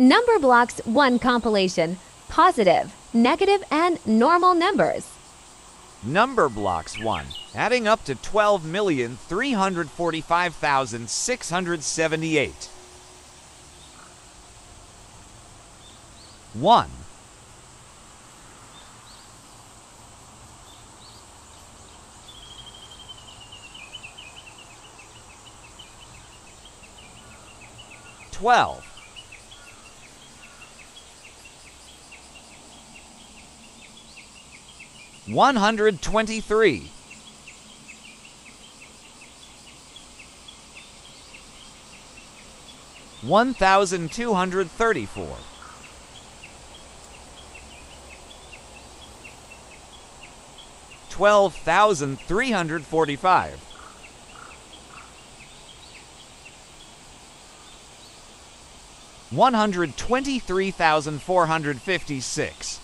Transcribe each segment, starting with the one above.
Numberblocks 1 compilation Positive, Negative, and Normal Numbers. Numberblocks 1, adding up to 12,345,678. 1. Twelve. One hundred twenty-three. One thousand two hundred thirty-four. Twelve thousand three hundred forty-five. One hundred twenty-three thousand four hundred fifty-six. One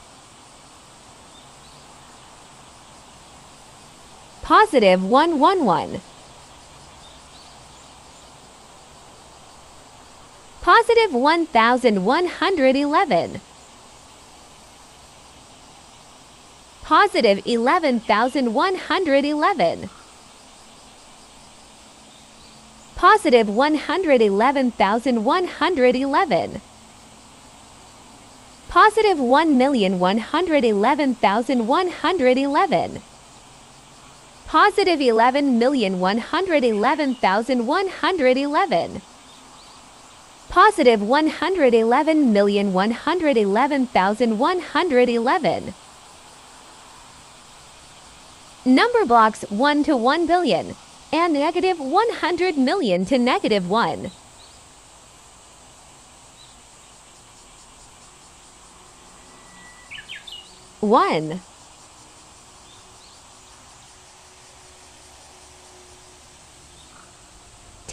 Positive 111. Positive 1,111. Positive 11,111. Positive 111,111. Positive 1,111,111. Positive 11,111,111. Positive 111,111,111. Numberblocks 1 to 1 billion and negative 100 million to negative 1. One.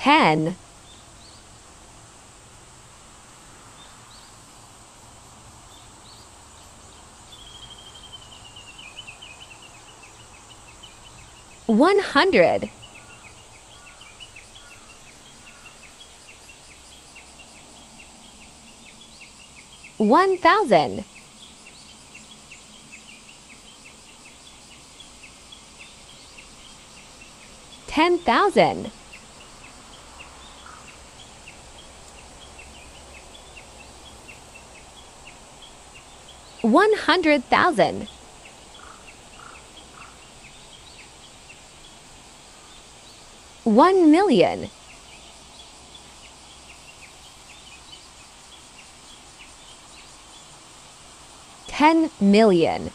Ten. One hundred. One thousand. Ten thousand. One hundred thousand. One million. Ten million.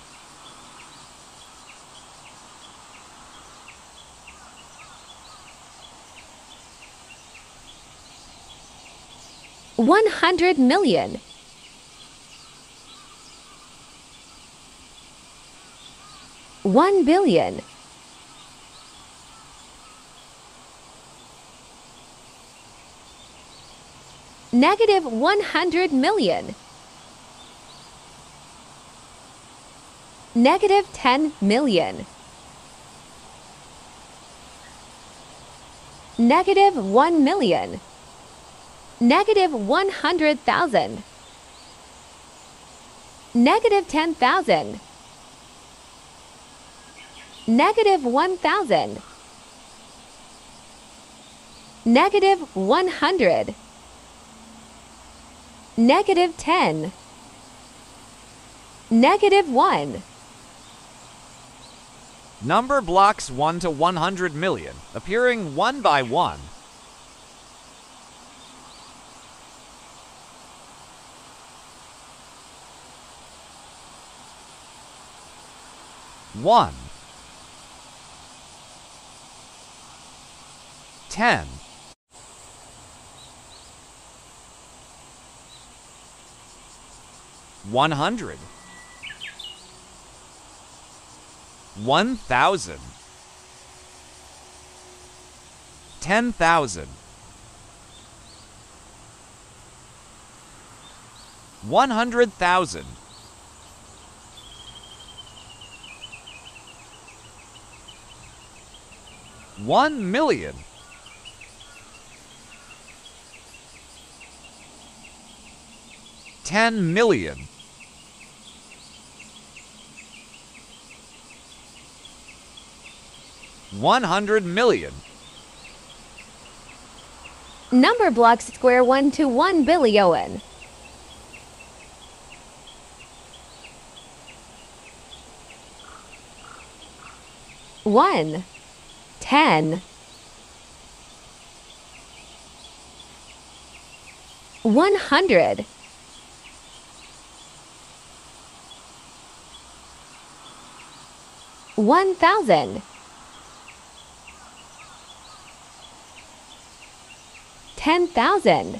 One hundred million. One billion. Negative one hundred million. Negative ten million. Negative one million. Negative one hundred thousand. Negative ten thousand. Negative one thousand. Negative one hundred. Negative 10. Negative 1. Numberblocks 1 to 100 million, appearing one by one. One. 10. One hundred. One thousand. Ten thousand. One hundred thousand. One million. Ten million. One hundred million. Numberblocks square 1 to 1 billion. One, ten, one hundred, one thousand, ten thousand,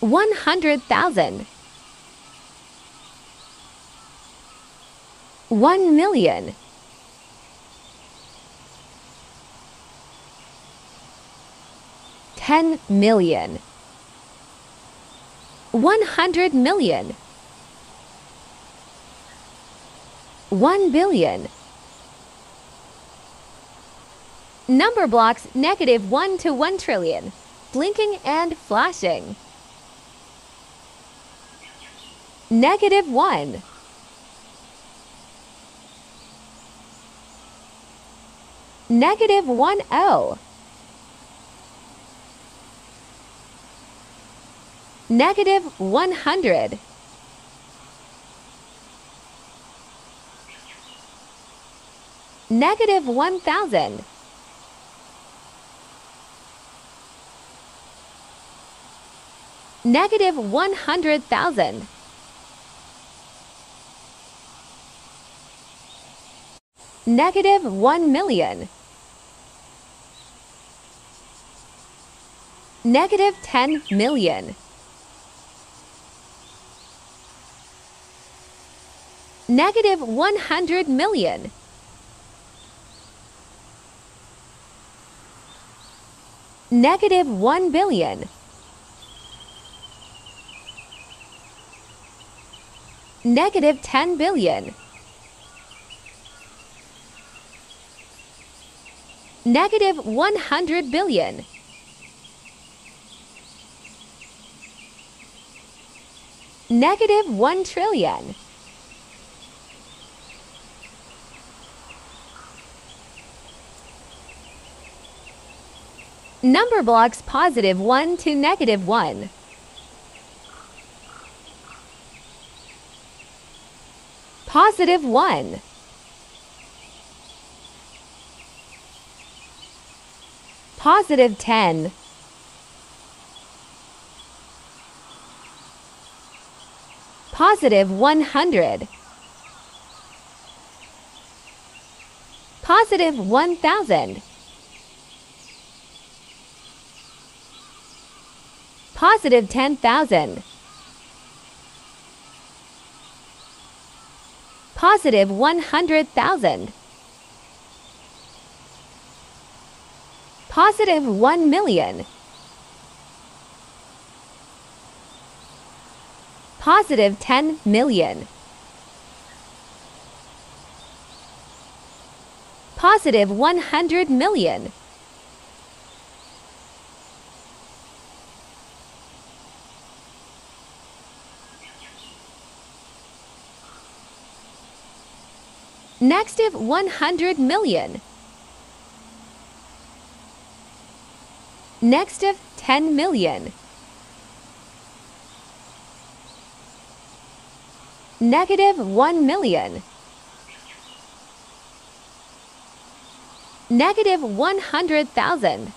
one hundred thousand, one million, ten million, one hundred million, one billion. Numberblocks negative 1 to 1 trillion, blinking and flashing. Negative 1. Negative 1 0. Negative 100. Negative 1000. Negative 100,000. Negative 1 million. Negative 10 million. Negative 100 million. Negative 1 billion. Negative 10 billion. Negative 100 billion. Negative 1 trillion. Numberblocks positive 1 to negative 1. Positive 1. Positive 10. Positive 100. Positive 1000. Positive 10,000. Positive 100,000. Positive 1 million. Positive 10 million. Positive 100 million. Negative 100 million. Negative 10 million. Negative 1 million. Negative 100,000.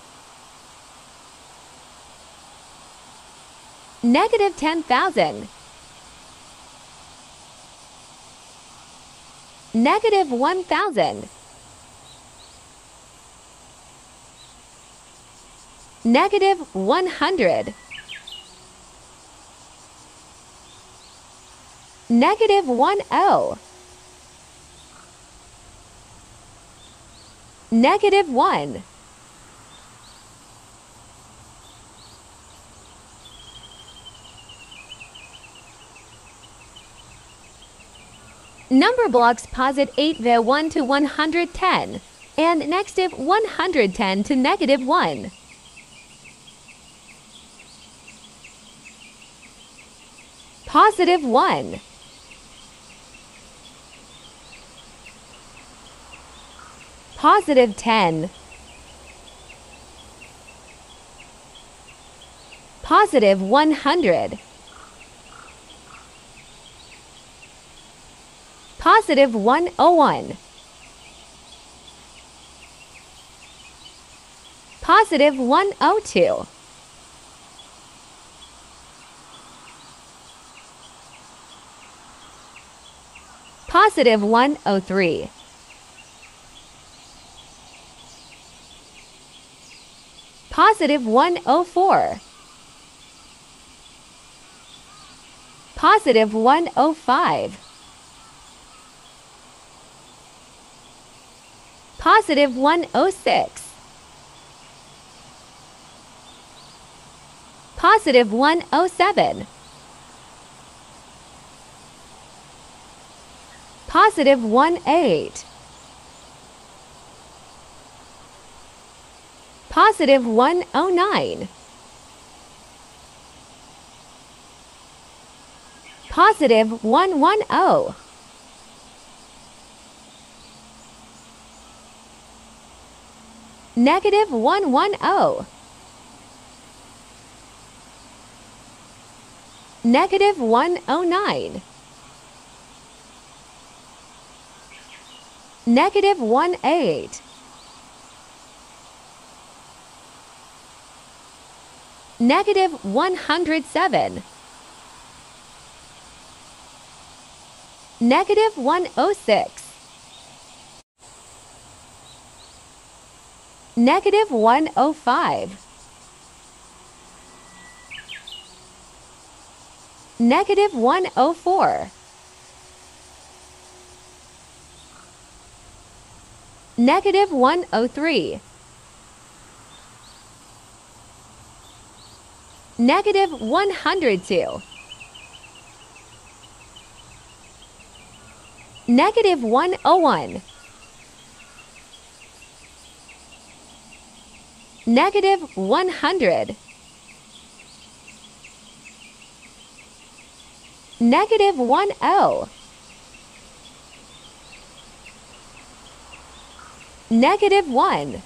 Negative 10,000. Negative 1,000. Negative 100. Negative 10. Negative 1. Numberblocks posit 8 v 1 to 110 and negative 110 to negative 1. Positive 1. Positive 10. Positive 100. Positive 101. Positive 102. Positive 103. Positive 104. Positive 105. Positive 106. Positive 107. Positive 18. Positive 109. Positive 110. Negative 110. Negative 109. Negative 18. Negative 107. Negative 106. Negative 105. Negative 104. Negative 103. Negative 102. Negative 101. Negative 100. Negative 10. Negative 1.